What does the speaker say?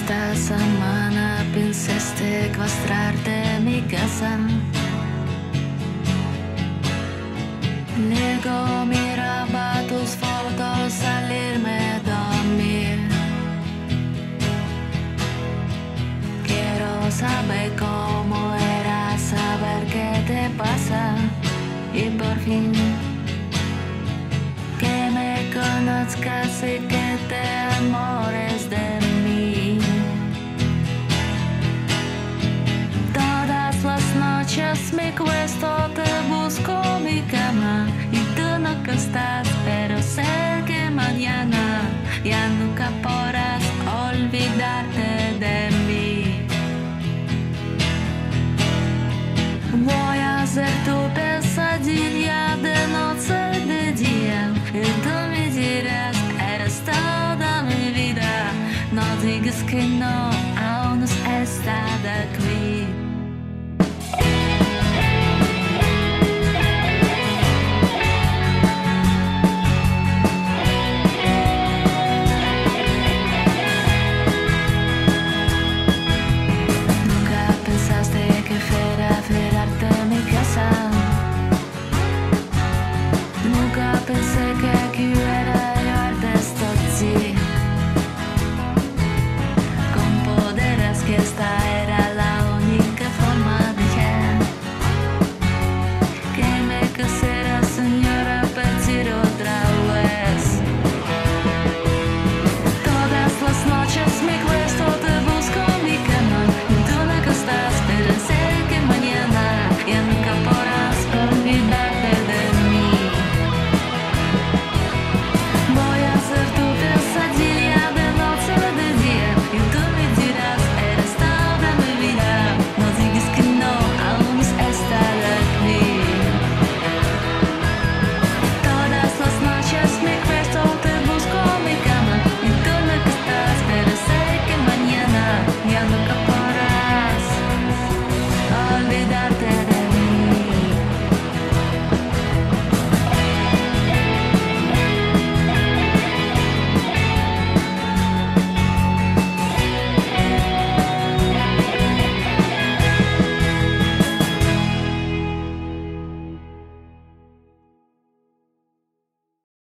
Esta semana pensaste secuestrarte mi casa. Luego miraba tus fotos salirme a dormir. Quiero saber cómo era, saber qué te pasa. Y por fin que me conozcas y que te amores las noches me cuesto, te busco mi cama y tú no estás, pero sé que mañana ya nunca podrás olvidarte de mí. Voy a ser tu pesadilla de noche de día y tú me dirás, eres toda mi vida. No digas que no, aún no está de aquí. estar.